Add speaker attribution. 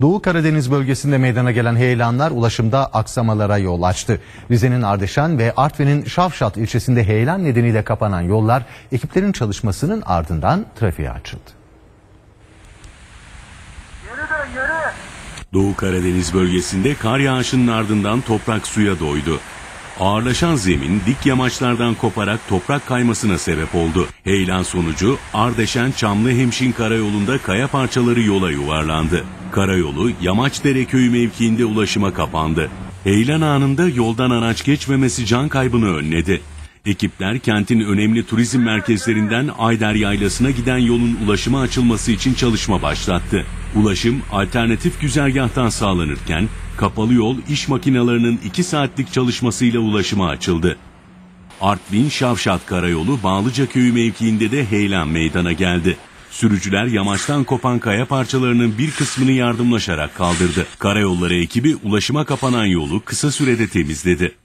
Speaker 1: Doğu Karadeniz bölgesinde meydana gelen heyelanlar ulaşımda aksamalara yol açtı. Rize'nin Ardeşen ve Artvin'in Şavşat ilçesinde heyelan nedeniyle kapanan yollar ekiplerin çalışmasının ardından trafiğe açıldı.
Speaker 2: Doğu Karadeniz bölgesinde kar yağışının ardından toprak suya doydu. Ağırlaşan zemin dik yamaçlardan koparak toprak kaymasına sebep oldu. Heyelan sonucu Ardeşen Çamlı Hemşin karayolunda kaya parçaları yola yuvarlandı. Karayolu Yamaçdere köyü mevkiinde ulaşıma kapandı. Heyelan anında yoldan araç geçmemesi can kaybını önledi. Ekipler kentin önemli turizm merkezlerinden Ayder Yaylası'na giden yolun ulaşıma açılması için çalışma başlattı. Ulaşım alternatif güzergahtan sağlanırken kapalı yol iş makinalarının 2 saatlik çalışmasıyla ulaşıma açıldı. Artvin Şavşat Karayolu Bağlıca Köyü mevkiinde de heyelan meydana geldi. Sürücüler yamaçtan kopan kaya parçalarının bir kısmını yardımlaşarak kaldırdı. Karayolları ekibi ulaşıma kapanan yolu kısa sürede temizledi.